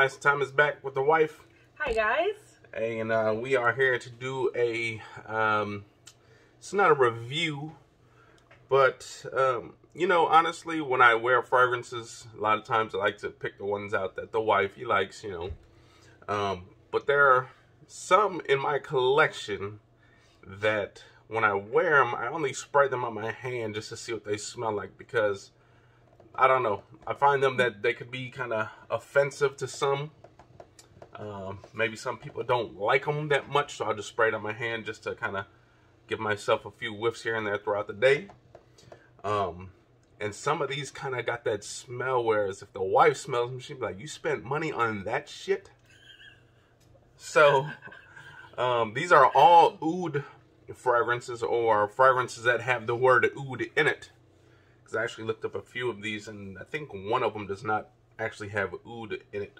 guys, Tom is back with the wife. Hi guys. And uh, we are here to do a, um, it's not a review, but, um, you know, honestly, when I wear fragrances, a lot of times I like to pick the ones out that the wifey likes, you know. Um, but there are some in my collection that when I wear them, I only spray them on my hand just to see what they smell like because I don't know. I find them that they could be kind of offensive to some. Um, maybe some people don't like them that much, so I'll just spray it on my hand just to kind of give myself a few whiffs here and there throughout the day. Um, and some of these kind of got that smell, whereas if the wife smells them, she'd be like, you spent money on that shit? So, um, these are all oud fragrances or fragrances that have the word oud in it. Because I actually looked up a few of these, and I think one of them does not actually have oud in it.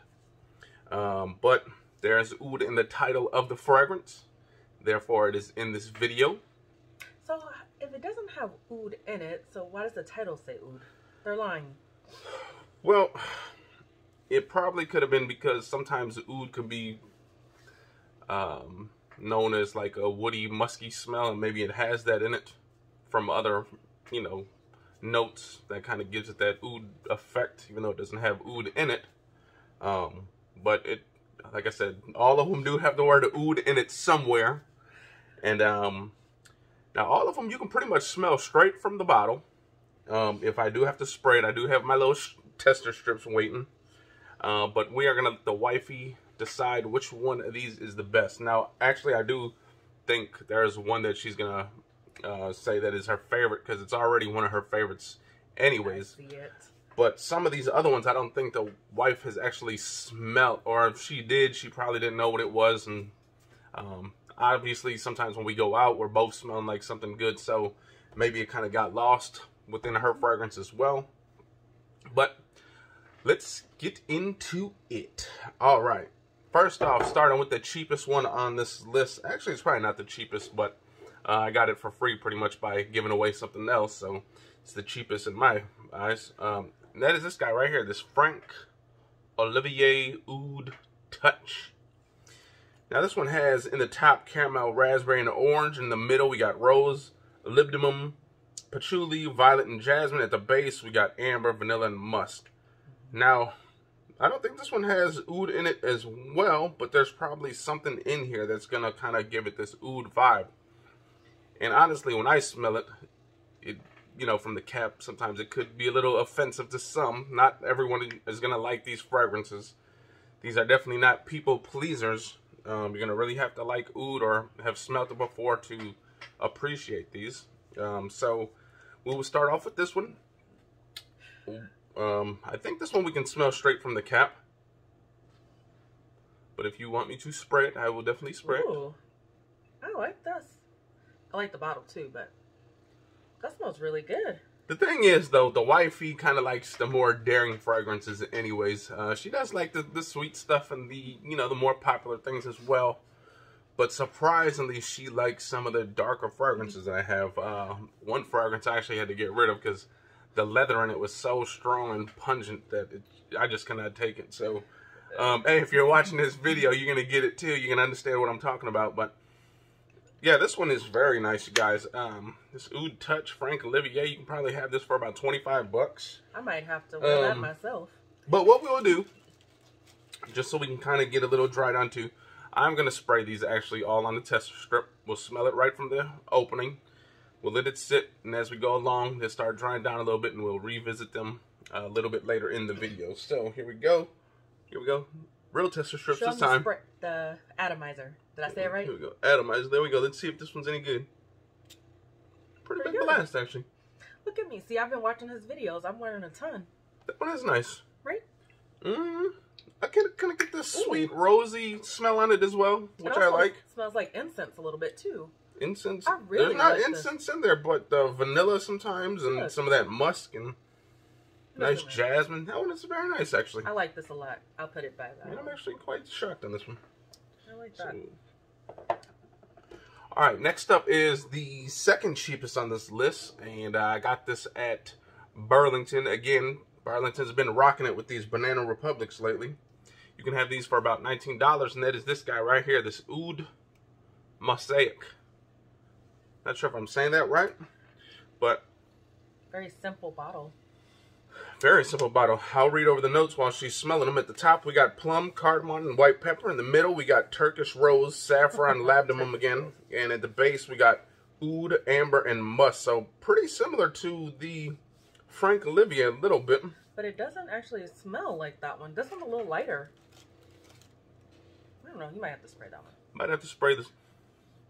Um, but there's oud in the title of the fragrance. Therefore, it is in this video. So, if it doesn't have oud in it, so why does the title say oud? They're lying. Well, it probably could have been because sometimes oud could be um, known as like a woody, musky smell, and maybe it has that in it from other, you know, notes that kind of gives it that oud effect, even though it doesn't have oud in it. Um, but it, like I said, all of them do have the word oud in it somewhere. And um, now all of them you can pretty much smell straight from the bottle. Um, if I do have to spray it, I do have my little tester strips waiting. Uh, but we are going to let the wifey decide which one of these is the best. Now, actually, I do think there's one that she's going to uh, say that is her favorite because it's already one of her favorites anyways. But some of these other ones, I don't think the wife has actually smelt, or if she did, she probably didn't know what it was. And um, obviously, sometimes when we go out, we're both smelling like something good, so maybe it kind of got lost within her fragrance as well. But let's get into it. All right. First off, starting with the cheapest one on this list. Actually, it's probably not the cheapest, but uh, I got it for free pretty much by giving away something else, so it's the cheapest in my eyes. Um, that is this guy right here, this Franck Olivier Oud Touch. Now this one has in the top caramel, raspberry, and orange. In the middle we got rose, labdanum, patchouli, violet, and jasmine. At the base we got amber, vanilla, and musk. Now, I don't think this one has oud in it as well, but there's probably something in here that's going to kind of give it this oud vibe. And honestly, when I smell it, it, you know, from the cap, sometimes it could be a little offensive to some. Not everyone is going to like these fragrances. These are definitely not people pleasers. Um, you're going to really have to like oud or have smelled it before to appreciate these. Um, so we will start off with this one. Um, I think this one we can smell straight from the cap. But if you want me to spray it, I will definitely spray Ooh. it. I like this. I like the bottle too, but that smells really good. The thing is, though, the wifey kind of likes the more daring fragrances anyways. Uh, she does like the, the sweet stuff and the, you know, the more popular things as well. But surprisingly, she likes some of the darker fragrances I have. Uh, one fragrance I actually had to get rid of because the leather in it was so strong and pungent that it, I just cannot take it. So, um, hey, if you're watching this video, you're going to get it too. You can understand what I'm talking about. But yeah, this one is very nice, you guys. Um, this Oud Touch Franck Olivier, you can probably have this for about 25 bucks. I might have to wear um, that myself. But what we'll do, just so we can kind of get a little dried onto, I'm going to spray these actually all on the tester strip. We'll smell it right from the opening. We'll let it sit, and as we go along, they'll start drying down a little bit, and we'll revisit them a little bit later in the video. So here we go. Here we go. Real tester strips Show this time. The, the atomizer. Did I say it right? Here we go. Atomizer. There we go. Let's see if this one's any good. Pretty, Pretty big good. blast, actually. Look at me. See, I've been watching his videos. I'm learning a ton. That one is nice. Right? Mm. I can kind of get this Ooh. sweet, rosy smell on it as well, which I like. smells like incense a little bit, too. Incense? I really There's not like incense this. in there, but the vanilla sometimes and some of that musk and nice jasmine. That one is very nice, actually. I like this a lot. I'll put it by that. Yeah, I'm actually quite shocked on this one. I like that. So, all right, next up is the second cheapest on this list, and I got this at Burlington. Again, Burlington's been rocking it with these Banana Republics lately. You can have these for about $19, and that is this guy right here, this Oud Mosaic. Not sure if I'm saying that right, but Very simple bottle. Very simple bottle. I'll read over the notes while she's smelling them. At the top, we got plum, cardamom, and white pepper. In the middle, we got Turkish rose, saffron, labdanum again. And at the base, we got oud, amber, and musk. So pretty similar to the Franck Olivier a little bit. But it doesn't actually smell like that one. This one's a little lighter. I don't know. You might have to spray that one. Might have to spray this.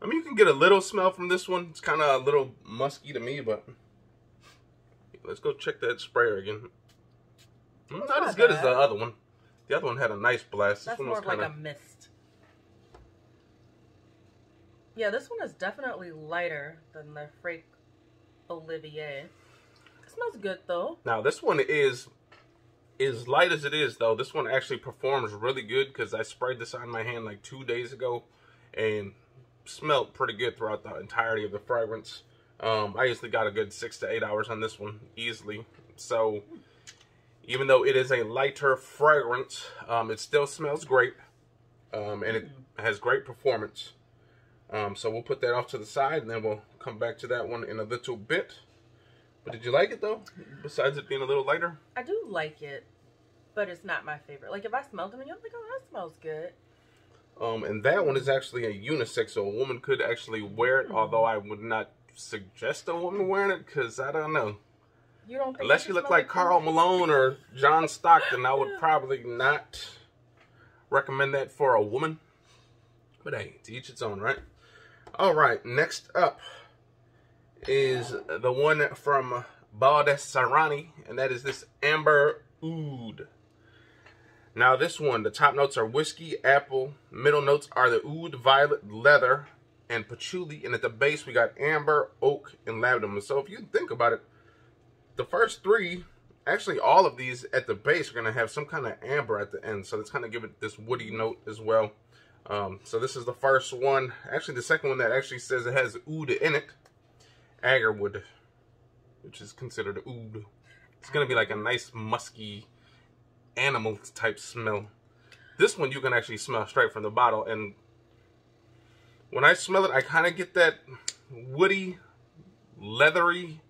I mean, you can get a little smell from this one. It's kind of a little musky to me, but let's go check that sprayer again. Mm, Not not as good as the other one. The other one had a nice blast. This That's one more of like a mist. Yeah, this one is definitely lighter than the Franck Olivier. It smells good though. now. This one is as light as it is, though. This one actually performs really good because I sprayed this on my hand like two days ago, and smelled pretty good throughout the entirety of the fragrance. Um, I usually got a good six to eight hours on this one easily. So even though it is a lighter fragrance, um, it still smells great, um, and it has great performance. Um, so we'll put that off to the side, and then we'll come back to that one in a little bit. But did you like it though? Besides it being a little lighter. I do like it, but it's not my favorite. Like if I smelled it, I'm like, oh, that smells good. Um, and that one is actually a unisex, so a woman could actually wear it. Although I would not suggest a woman wearing it because I don't know. You don't think Unless you look like Karl Malone or John Stockton, I would probably not recommend that for a woman. But hey, to each its own, right? All right, next up is the one from Baldessarini, and that is this Amber Oud. Now, this one, the top notes are whiskey, apple. Middle notes are the oud, violet, leather, and patchouli. And at the base, we got amber, oak, and lavender. So if you think about it, the first three, actually all of these at the base are going to have some kind of amber at the end. So it's kind of give it this woody note as well. Um, so this is the first one. Actually, the second one that actually says it has oud in it. Agarwood, which is considered oud. It's going to be like a nice musky animal type smell. This one you can actually smell straight from the bottle. And when I smell it, I kind of get that woody, leathery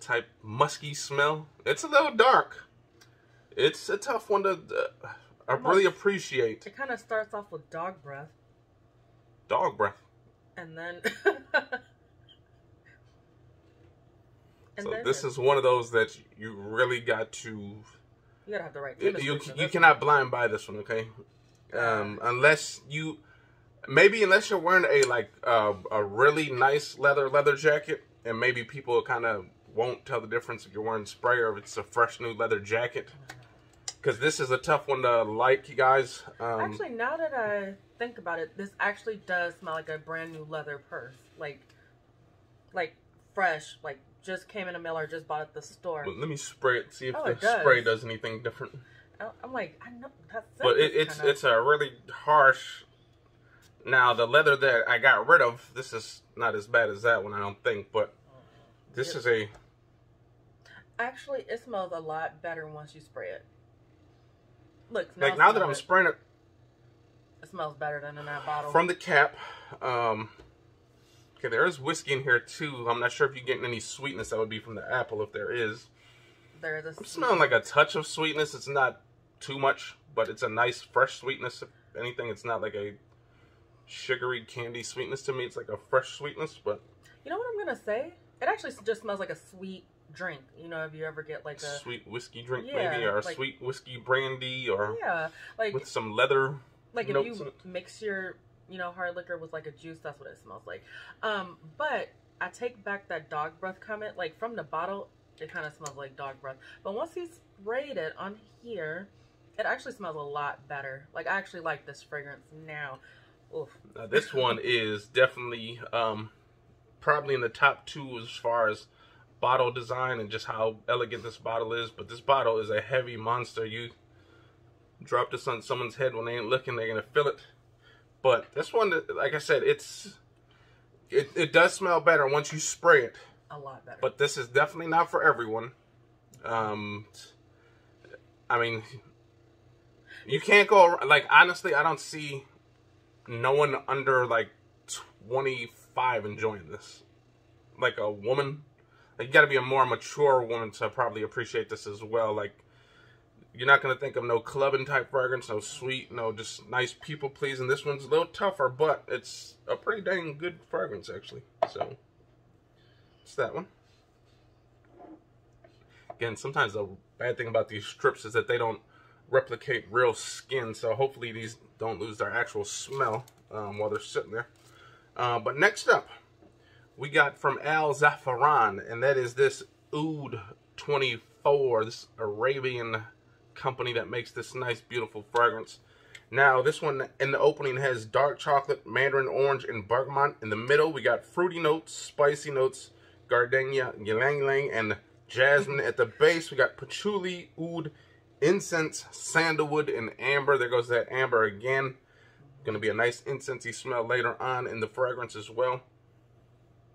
type musky smell. It's a little dark. It's a tough one to uh, I really appreciate. It kind of starts off with dog breath, Dog breath. and then. and So then this it- is one of those that you really got to. you gotta have the right. You for you cannot blind buy this one, okay? Um, unless you, maybe unless you're wearing a like uh, a really nice leather leather jacket, and maybe people kind of won't tell the difference if you're wearing spray or if it's a fresh new leather jacket. Because this is a tough one to like, you guys. Um, Actually, now that I think about it, this actually does smell like a brand new leather purse, like, like fresh, like just came in the mail or just bought at the store. let me spray it, see if Oh, the does. spray does anything different. I'm like, I know that's. But it, it's it's a really harsh. Now the leather that I got rid of, this is not as bad as that one, I don't think. But this is a actually it smells a lot better once you spray it. Look, like now that I'm spraying it it smells better than in that bottle. from the cap. Um, okay, there is whiskey in here too. I'm not sure if you're getting any sweetness. That would be from the apple if there is. there is a I'm smelling like a touch of sweetness. It's not too much, but it's a nice fresh sweetness. If anything, it's not like a sugary candy sweetness to me. It's like a fresh sweetness, but You know what I'm gonna say? It actually just smells like a sweet drink. You know, if you ever get like a sweet whiskey drink Yeah, maybe, or a like- sweet whiskey brandy, or yeah, like with some leather. like if you mix your you know hard liquor with like a juice that's what it smells like um but i take back that dog breath comment like from the bottle it kind of smells like dog breath but once he sprayed it on here it actually smells a lot better like i actually like this fragrance now. Now, this one is definitely um, probably in the top two as far as bottle design and just how elegant this bottle is. But this bottle is a heavy monster. You drop this on someone's head when they ain't looking, they're gonna feel it. But this one, like I said, it's it, it does smell better once you spray it. a lot better But this is definitely not for everyone. Um, I mean, You can't go like honestly. I don't see no one under like twenty five enjoying this. Like a woman, like you got to be a more mature woman to probably appreciate this as well. Like you're not gonna think of no clubbing type fragrance, no sweet, no just nice people pleasing. This one's a little tougher, but it's a pretty dang good fragrance actually. So it's that one. Again, sometimes the bad thing about these strips is that they don't replicate real skin, so hopefully these don't lose their actual smell um, while they're sitting there. Uh, but next up, we got from Al Zaffaran, and that is this Oud 24, this Arabian company that makes this nice, beautiful fragrance. Now, this one in the opening has dark chocolate, mandarin orange, and bergamot. In the middle, we got fruity notes, spicy notes, gardenia, ylang ylang, and jasmine. At the base, we got patchouli, oud, incense, sandalwood, and amber. There goes that amber again. Gonna be a nice incensey smell later on in the fragrance as well.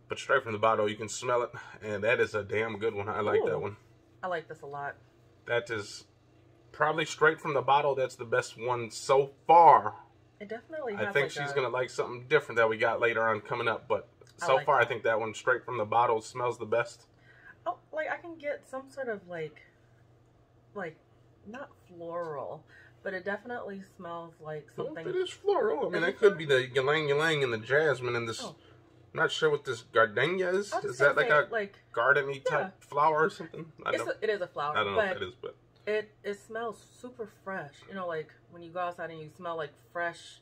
But straight from the bottle, you can smell it, and that is a damn good one. I like Ooh. that one. I like this a lot. That is probably straight from the bottle. That's the best one so far. It definitely I think like she's gonna like something different that we got later on coming up. But I so like far, I think that one straight from the bottle smells the best. Oh, like I can get some sort of like, like, not floral, but it definitely smells like Well, something. it is floral. I mean, it could be the ylang ylang and the jasmine and this. Oh. I'm not sure what this gardenia is. Is that like a like gardeny type Yeah. flower or something? I it's don't, a, it is a flower, I don't know but what that is, but it it smells super fresh. You know, like when you go outside and you smell like fresh.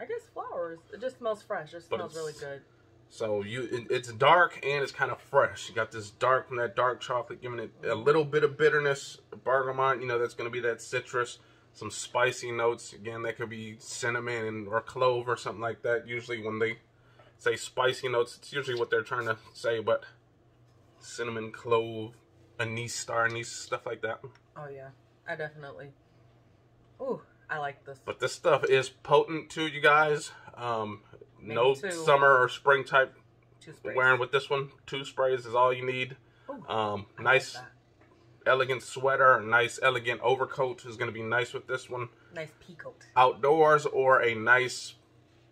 I guess flowers. It just smells fresh. It smells really good. So you, it, it's dark and it's kind of fresh. You got this dark from that dark chocolate, giving it a little bit of bitterness. Bergamot, you know, that's going to be that citrus. Some spicy notes. Again, that could be cinnamon and, or clove or something like that. Usually, when they say spicy notes, it's usually what they're trying to say. But cinnamon, clove, anise, star anise, stuff like that. Oh yeah, I definitely. Ooh, I like this. But this stuff is potent too, you guys. Um, Maybe no two. summer or spring type wearing with this one. Two sprays is all you need. Ooh, Um, I like nice, elegant sweater, nice, elegant overcoat is going to be nice with this one. Nice pea coat. Outdoors or a nice,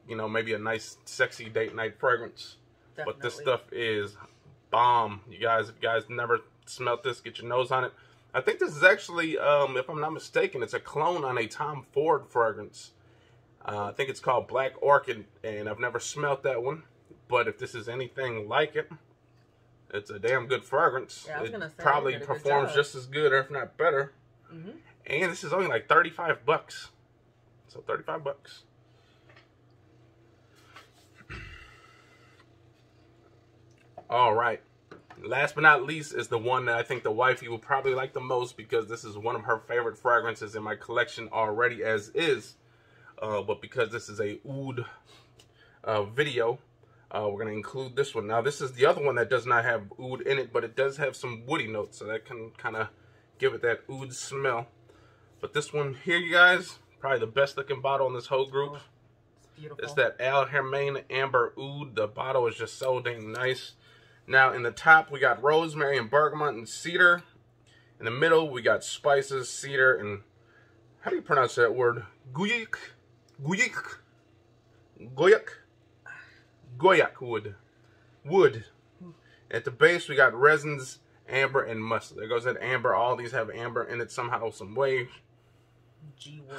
you know, maybe a nice, sexy date night fragrance. Definitely. But this stuff is bomb. You guys, if you guys never smelt this, get your nose on it. I think this is actually, um, if I'm not mistaken, it's a clone on a Tom Ford fragrance. Uh, I think it's called Black Orchid, and I've never smelt that one. But if this is anything like it, it's a damn good fragrance. Yeah, I was it gonna say, probably a performs just as good, or if not better. hmm And this is only like 35 bucks. So 35 bucks. All right. Last but not least is the one that I think the wifey will probably like the most because this is one of her favorite fragrances in my collection already as is. Uh, but because this is a oud uh, video, uh, we're going to include this one. Now, this is the other one that does not have oud in it, but it does have some woody notes. So that can kind of give it that oud smell. But this one here, you guys, probably the best looking bottle in this whole group. It's beautiful. It's that Al Haramain Amber Oud. The bottle is just so dang nice. Now, in the top, we got rosemary and bergamot and cedar. In the middle, we got spices, cedar, and how do you pronounce that word? Guyik? Guyik? Goyak? Goyak wood. Wood. At the base, we got resins, amber, and musk. There goes that amber. All these have amber in it somehow, some way. G wood.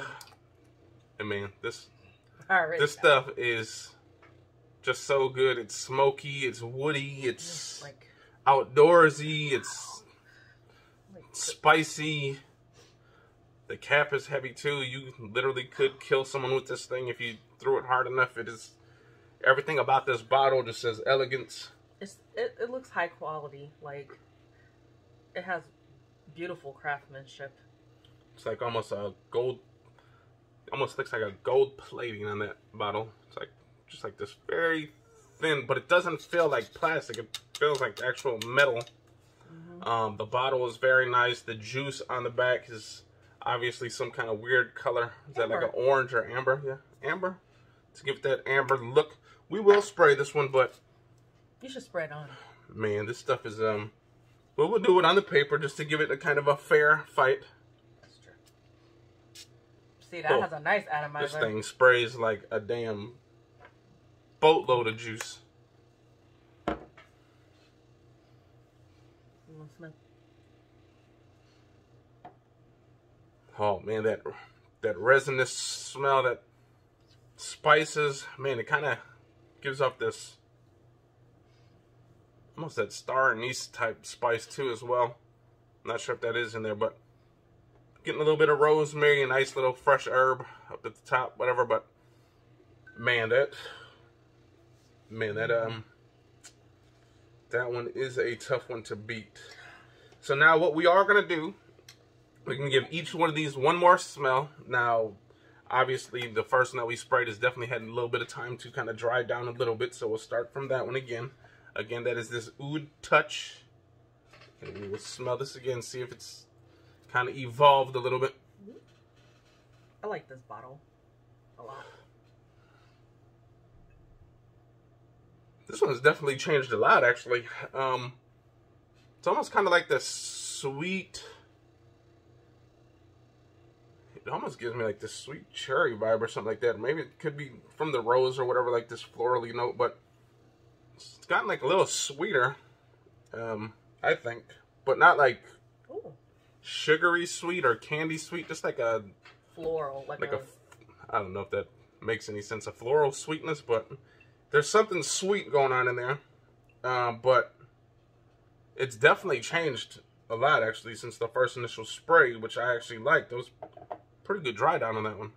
And man, this this stuff is just so good. It's smoky, it's woody, it's like, outdoorsy, it's like spicy. The cap is heavy too. You literally could kill someone with this thing if you threw it hard enough. It is everything about this bottle just says elegance. it's, it, it looks high quality. Like it has beautiful craftsmanship. It's like almost a gold, almost looks like a gold plating on that bottle. It's like just like this very thin, but it doesn't feel like plastic. It feels like actual metal. Um, the bottle is very nice. The juice on the back is obviously some kind of weird color. Is that like an orange or amber? Yeah, amber. To give it that amber look. We will spray this one, but You should spray it on. man, this stuff is um. Well, we'll do it on the paper just to give it a kind of a fair fight. That's true. See, that Oh, has a nice atomizer. This thing sprays like a damn boatload of juice. You wanna smell? Oh man, that that resinous smell, that spices, man, it kind of gives off this almost that star anise type spice too as well. Not sure if that is in there, but getting a little bit of rosemary, a nice little fresh herb up at the top, whatever. But man, that man, that um, that one is a tough one to beat. So now what we are gonna do we can give each one of these one more smell. Now, obviously, the first one that we sprayed has definitely had a little bit of time to kind of dry down a little bit, so we'll start from that one again. Again, that is this Oud Touch. And we will smell this again, see if it's kind of evolved a little bit. I like this bottle a lot. This one's definitely changed a lot, actually. Um, it's almost kind of like this sweet. It almost gives me like this sweet cherry vibe or something like that. Maybe it could be from the rose or whatever, like this florally note, but it's gotten like a little sweeter, um, I think, but not like Ooh, sugary sweet or candy sweet. Just like a floral, like, like a, a I don't know if that makes any sense. A floral sweetness, but there's something sweet going on in there. Uh, but it's definitely changed a lot actually since the first initial spray, which I actually liked. Was pretty good dry down on that one.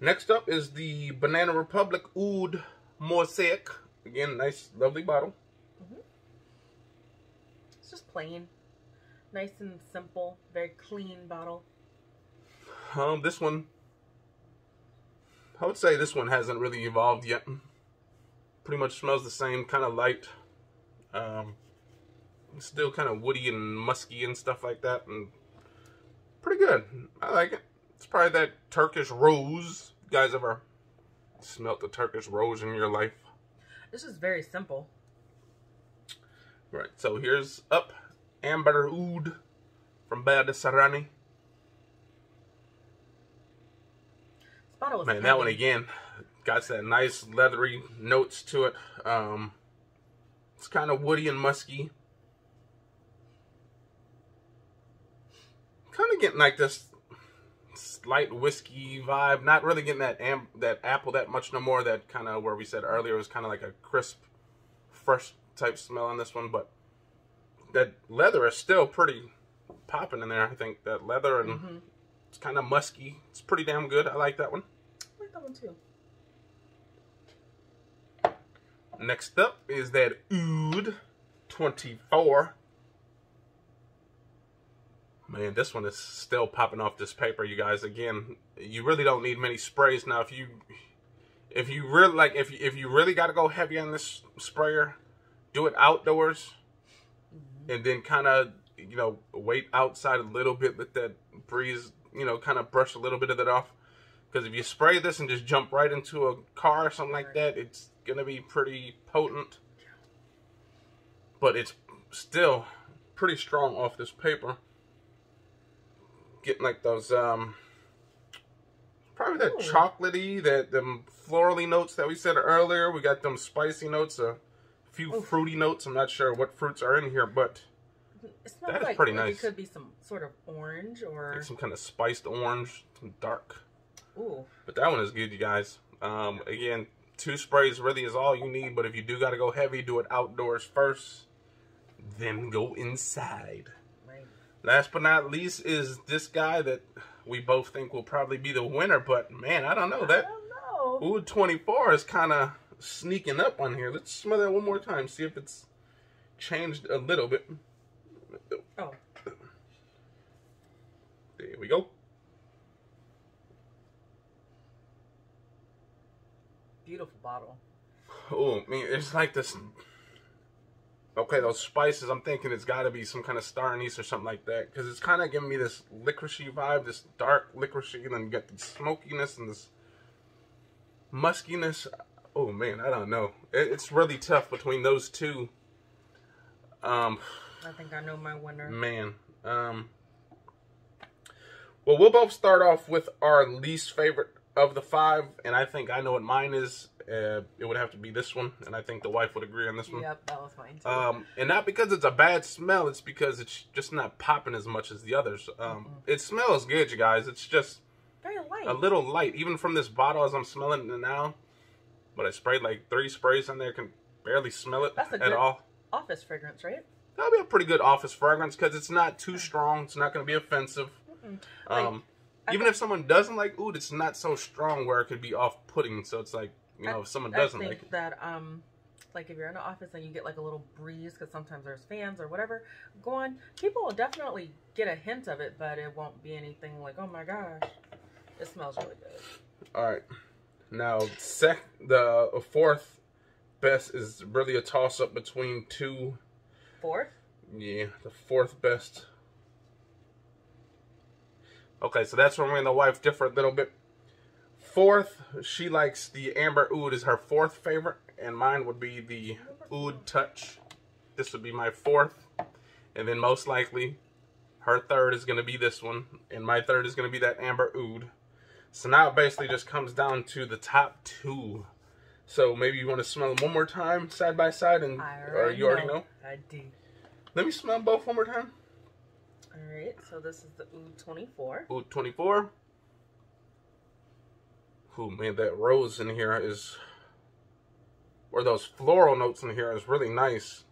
Next up is the Banana Republic Oud Mosaic. Again, nice, lovely bottle. it's just plain, nice and simple, very clean bottle. Um, this one, I would say this one hasn't really evolved yet. Pretty much smells the same, kind of light. Um, still kind of woody and musky and stuff like that, and pretty good. I like it. It's probably that Turkish rose. You guys ever smelt the Turkish rose in your life? This is very simple. Right. So here's up Amber Oud from bottle is Man, that one again got that nice leathery notes to it. Um, it's kind of woody and musky. Kind of getting like this slight whiskey vibe. Not really getting that am- that apple that much no more. That kind of where we said earlier was kind of like a crisp, fresh type smell on this one. But that leather is still pretty popping in there. I think that leather and Mhm. it's kind of musky. It's pretty damn good. I like that one. I like that one too. Next up is that Oud 24. Man, this one is still popping off this paper, you guys. Again, you really don't need many sprays now. If you, if you really like, if you, if you really got to go heavy on this sprayer, do it outdoors, mm-hmm. and then kind of, you know, wait outside a little bit, let that breeze, you know, kind of brush a little bit of that off. Because if you spray this and just jump right into a car or something like that, it's gonna be pretty potent. But it's still pretty strong off this paper. Getting like those um probably that Ooh. chocolatey, that them florally notes that we said earlier. We got them spicy notes, a few Oof. fruity notes. I'm not sure what fruits are in here, but That is like, pretty nice. It could be some sort of orange or like some kind of spiced orange, some dark. ooh. But that one is good, you guys. Um, again, two sprays really is all you need. But if you do got to go heavy, do it outdoors first, then go inside. Last but not least is this guy that we both think will probably be the winner. But man, I don't know that. Ooh, 24 is kind of sneaking up on here. Let's smell that one more time. See if it's changed a little bit. Oh, There we go. beautiful bottle. Oh, man, it's like this. Okay, those spices. I'm thinking it's got to be some kind of star anise or something like that, because it's kind of giving me this licoricey vibe, this dark licoricey, and then you got the smokiness and this muskiness. Oh man, I don't know. It, it's really tough between those two. Um, I think I know my winner. man. Um, Well, we'll both start off with our least favorite of the five, and I think I know what mine is. Uh, it would have to be this one, and I think the wife would agree on this one. Yep, that was mine too. Um, and not because it's a bad smell, it's because it's just not popping as much as the others. Um, It smells good, you guys. It's just Very light. a little light, even from this bottle as I'm smelling it now. But I sprayed like three sprays in there, can barely smell it That's a at good- all. Office fragrance, right? That'll be a pretty good office fragrance because it's not too strong. It's not going to be offensive. Like, Um, even if someone doesn't like oud, it's not so strong where it could be off-putting. So it's like, you know, if someone doesn't think like it. that um, like if you're in the office and you get like a little breeze because sometimes there's fans or whatever going, people will definitely get a hint of it, but it won't be anything like, oh my gosh, it smells really good. All right. Now, sec the fourth best is really a toss-up between two. Fourth, Yeah, the fourth best. Okay, so that's where me and the wife differ a little bit. Fourth, she likes the Amber Oud is her fourth favorite, and mine would be the Oud Touch. This would be my fourth, and then most likely, her third is going to be this one, and my third is going to be that Amber Oud. So now it basically just comes down to the top two. So maybe you want to smell them one more time, side by side, and or you already know. I do. Let me smell both one more time. All right, so this is the Oud 24. Oud 24. Oh man, that rose in here is, or those floral notes in here is really nice.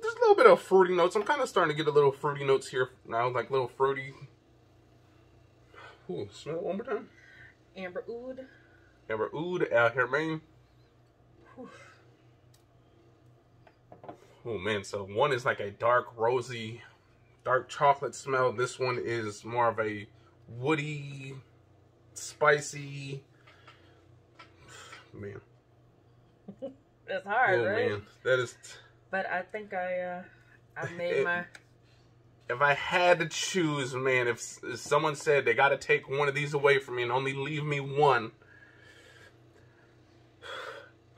There's a little bit of fruity notes. I'm kind of starting to get a little fruity notes here now, like little fruity. Ooh, smell it one more time. Amber Oud. Amber Oud, Al Haramain. Whew. Oh man, so one is like a dark rosy, dark chocolate smell. This one is more of a woody, spicy. Man, It's hard, oh right? man, that is. But I think I uh, I made It- my If I had to choose, man, if, if someone said they got to take one of these away from me and only leave me one,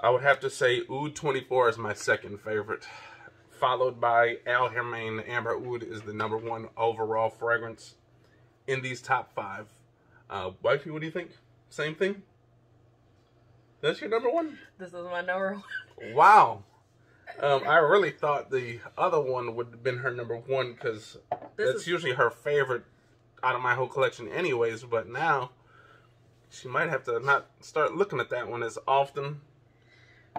I would have to say Oud 24 is my second favorite, followed by Al Haramain. Amber Oud is the number one overall fragrance in these top five. Uh, wifey, what do you think? Same thing? That's your number one? this is my number one. Wow. Um, I really thought the other one would have been her number one because that's is usually her favorite out of my whole collection, anyways. But now she might have to not start looking at that one as often.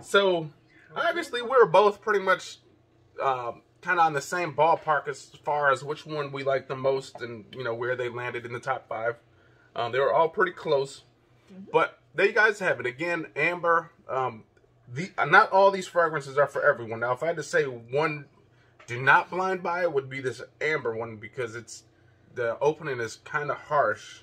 So obviously, we're both pretty much um, kind of on the same ballpark as far as which one we like the most, and you know where they landed in the top five. Um, they were all pretty close, but there you guys have it. Again, Amber. Um, the not all these fragrances are for everyone. Now, if I had to say one, do not blind buy it would be this Amber one because it's the opening is kind of harsh.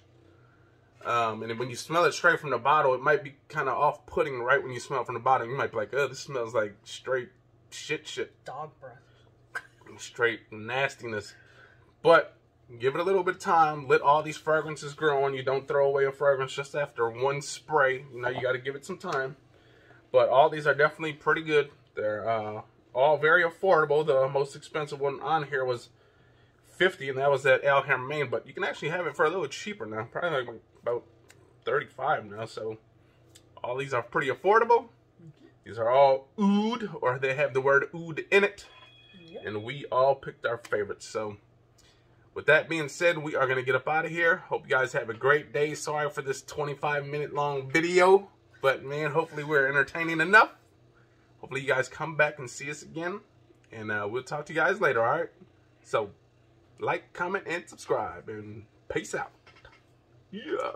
Um, and when you smell it straight from the bottle, it might be kind of off-putting right when you smell it from the bottle. You might be like, "Oh, this smells like straight shit, shit, dog breath. straight nastiness." But give it a little bit of time. Let all these fragrances grow on you. Don't throw away a fragrance just after one spray. You know, you got to give it some time. But all these are definitely pretty good. They're uh, all very affordable. The most expensive one on here was 50 and that was at Al Haramain. But you can actually have it for a little cheaper now. Probably like about 35 now. So all these are pretty affordable. These are all oud, or they have the word oud in it. Yep. And we all picked our favorites. So with that being said, we are going to get up out of here. Hope you guys have a great day. Sorry for this 25 minute long video. But man, hopefully we're entertaining enough. Hopefully you guys come back and see us again. And uh, we'll talk to you guys later, alright? So, like, comment, and subscribe. And peace out. Yeah.